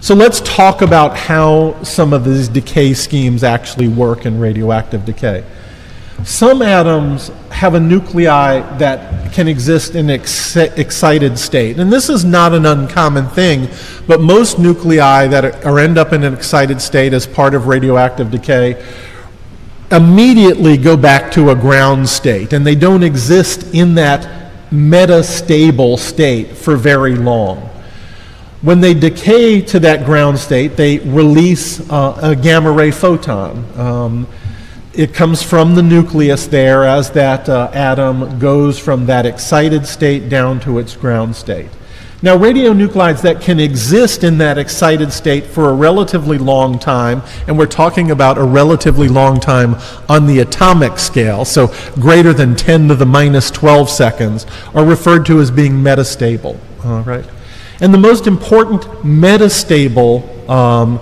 So let's talk about how some of these decay schemes actually work in radioactive decay. Some atoms have a nuclei that can exist in ex- excited state. And this is not an uncommon thing, but most nuclei that are, end up in an excited state as part of radioactive decay immediately go back to a ground state, and they don't exist in that metastable state for very long. When they decay to that ground state, they release uh, a gamma ray photon. Um, it comes from the nucleus there as that uh, atom goes from that excited state down to its ground state. Now, radionuclides that can exist in that excited state for a relatively long time, and we're talking about a relatively long time on the atomic scale, so greater than 10 to the minus 12 seconds, are referred to as being metastable. All right? And the most important metastable um,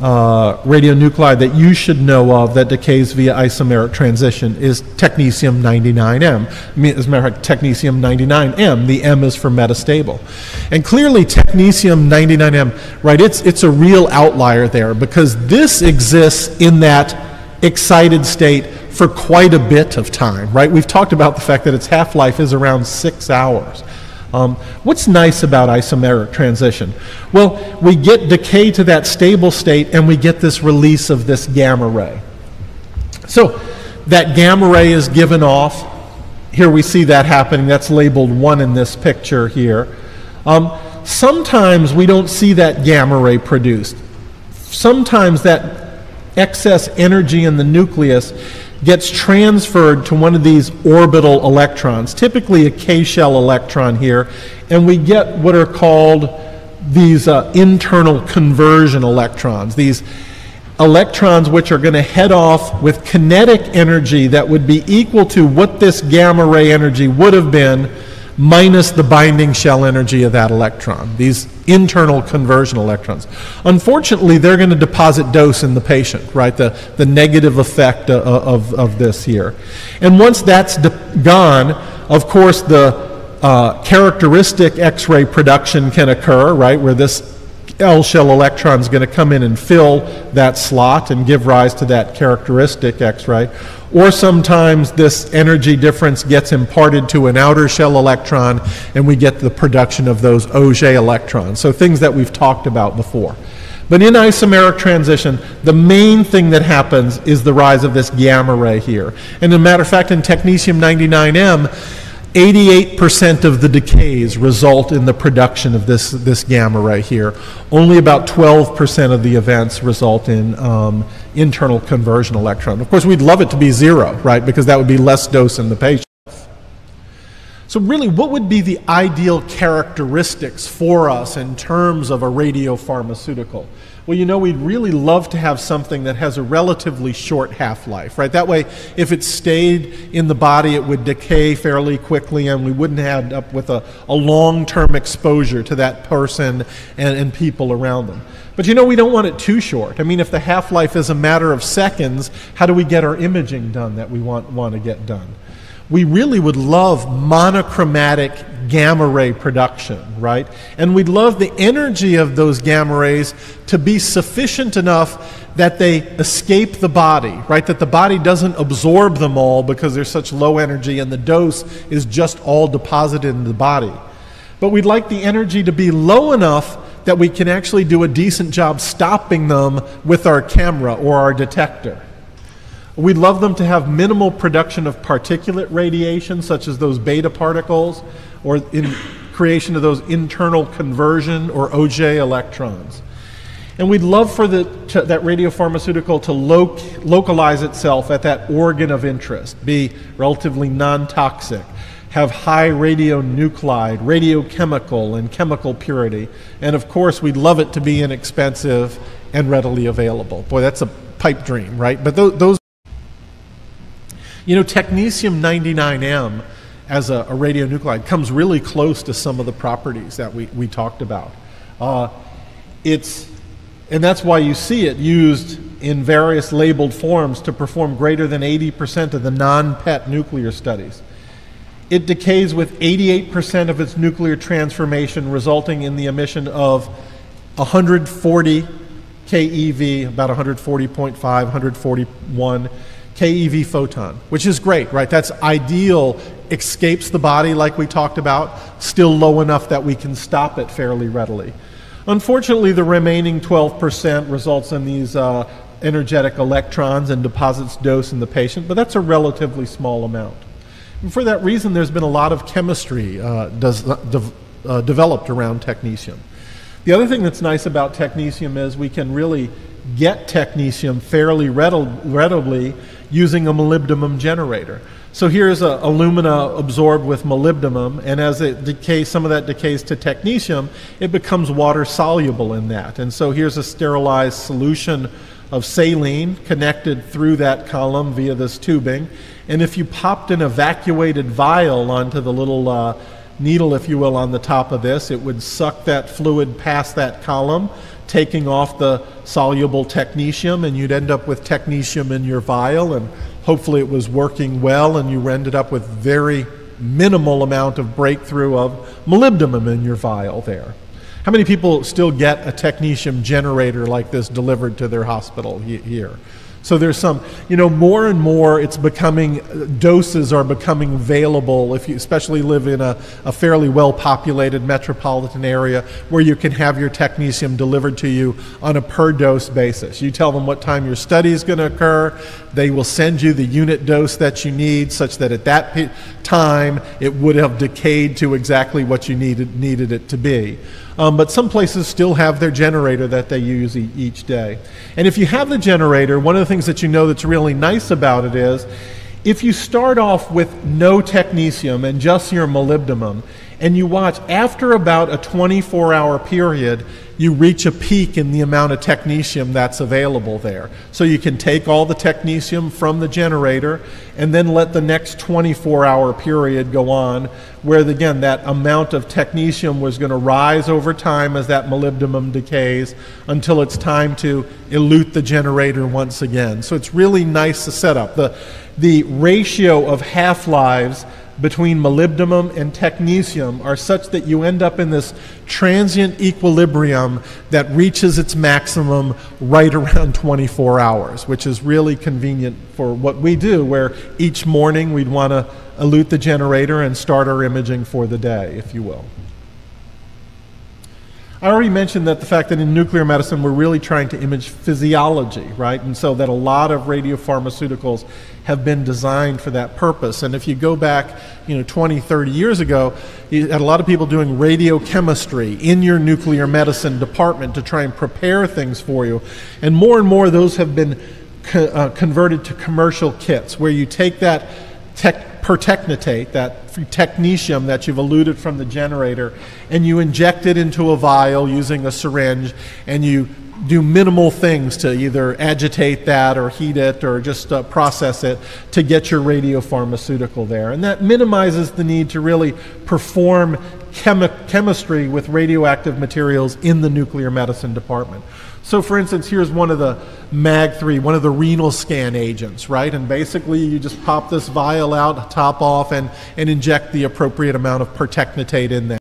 uh, radionuclide that you should know of that decays via isomeric transition is technetium 99M. I mean, as a matter of fact, technetium 99M. The M is for metastable. And clearly, technetium 99M, right, it's, it's a real outlier there because this exists in that excited state for quite a bit of time, right? We've talked about the fact that its half life is around six hours. Um, what's nice about isomeric transition? Well, we get decay to that stable state and we get this release of this gamma ray. So that gamma ray is given off. Here we see that happening. That's labeled 1 in this picture here. Um, sometimes we don't see that gamma ray produced. Sometimes that excess energy in the nucleus gets transferred to one of these orbital electrons, typically a K-shell electron here, and we get what are called these uh, internal conversion electrons, these electrons which are going to head off with kinetic energy that would be equal to what this gamma ray energy would have been minus the binding shell energy of that electron, these internal conversion electrons. Unfortunately, they're going to deposit dose in the patient, right? The, the negative effect of, of, of this here. And once that's gone, of course, the uh, characteristic X ray production can occur, right? Where this L shell electron is going to come in and fill that slot and give rise to that characteristic X ray. Or sometimes this energy difference gets imparted to an outer shell electron and we get the production of those Auger electrons. So things that we've talked about before. But in isomeric transition, the main thing that happens is the rise of this gamma ray here. And as a matter of fact, in technetium 99M, 88% of the decays result in the production of this, this gamma ray here. Only about 12% of the events result in um, internal conversion electron. Of course, we'd love it to be zero, right, because that would be less dose in the patient. So, really, what would be the ideal characteristics for us in terms of a radiopharmaceutical? Well, you know, we'd really love to have something that has a relatively short half life, right? That way, if it stayed in the body, it would decay fairly quickly and we wouldn't end up with a, a long term exposure to that person and, and people around them. But you know, we don't want it too short. I mean, if the half life is a matter of seconds, how do we get our imaging done that we want, want to get done? We really would love monochromatic gamma ray production, right? And we'd love the energy of those gamma rays to be sufficient enough that they escape the body, right? That the body doesn't absorb them all because they're such low energy and the dose is just all deposited in the body. But we'd like the energy to be low enough that we can actually do a decent job stopping them with our camera or our detector. We'd love them to have minimal production of particulate radiation, such as those beta particles, or in creation of those internal conversion or Auger electrons. And we'd love for the, to, that radiopharmaceutical to loc, localize itself at that organ of interest, be relatively non toxic, have high radionuclide, radiochemical, and chemical purity. And of course, we'd love it to be inexpensive and readily available. Boy, that's a pipe dream, right? But those, those you know, technetium 99M as a, a, radionuclide comes really close to some of the properties that we, we talked about. Uh, it's, and that's why you see it used in various labeled forms to perform greater than 80% of the non PET nuclear studies. It decays with 88% of its nuclear transformation, resulting in the emission of 140 keV, about 140.5, 141 keV photon, which is great, right? That's ideal, escapes the body like we talked about, still low enough that we can stop it fairly readily. Unfortunately, the remaining 12% results in these uh, energetic electrons and deposits dose in the patient, but that's a relatively small amount. And for that reason, there's been a lot of chemistry uh, does, uh, de uh, developed around technetium. The other thing that's nice about technetium is we can really get technetium fairly readily using a molybdenum generator. So here's a alumina absorbed with molybdenum, and as it decays, some of that decays to technetium, it becomes water soluble in that. And so here's a sterilized solution of saline connected through that column via this tubing. And if you popped an evacuated vial onto the little uh, needle, if you will, on the top of this, it would suck that fluid past that column, taking off the soluble technetium, and you'd end up with technetium in your vial, and hopefully it was working well, and you ended up with very minimal amount of breakthrough of molybdenum in your vial there. How many people still get a technetium generator like this delivered to their hospital here? So there's some, you know, more and more it's becoming, doses are becoming available if you especially live in a, a fairly well populated metropolitan area where you can have your technetium delivered to you on a per dose basis. You tell them what time your study is going to occur, they will send you the unit dose that you need such that at that time it would have decayed to exactly what you needed, needed it to be. Um, but some places still have their generator that they use e each day. And if you have the generator, one of the things that you know that's really nice about it is if you start off with no technetium and just your molybdenum, and you watch after about a 24 hour period, you reach a peak in the amount of technetium that's available there. So you can take all the technetium from the generator and then let the next 24 hour period go on, where again, that amount of technetium was going to rise over time as that molybdenum decays until it's time to elute the generator once again. So it's really nice to set up. The, the ratio of half lives between molybdenum and technetium are such that you end up in this transient equilibrium that reaches its maximum right around 24 hours, which is really convenient for what we do, where each morning we'd want to elute the generator and start our imaging for the day, if you will. I already mentioned that the fact that in nuclear medicine we're really trying to image physiology, right? And so that a lot of radiopharmaceuticals have been designed for that purpose. And if you go back, you know, 20, 30 years ago, you had a lot of people doing radiochemistry in your nuclear medicine department to try and prepare things for you. And more and more those have been co uh, converted to commercial kits where you take that tech pertechnetate, that technetium that you've eluted from the generator, and you inject it into a vial using a syringe, and you do minimal things to either agitate that or heat it or just uh, process it to get your radiopharmaceutical there. And that minimizes the need to really perform chemi chemistry with radioactive materials in the nuclear medicine department. So, for instance, here's one of the MAG3, one of the renal scan agents, right? And basically, you just pop this vial out, top off, and, and inject the appropriate amount of pertechnetate in there.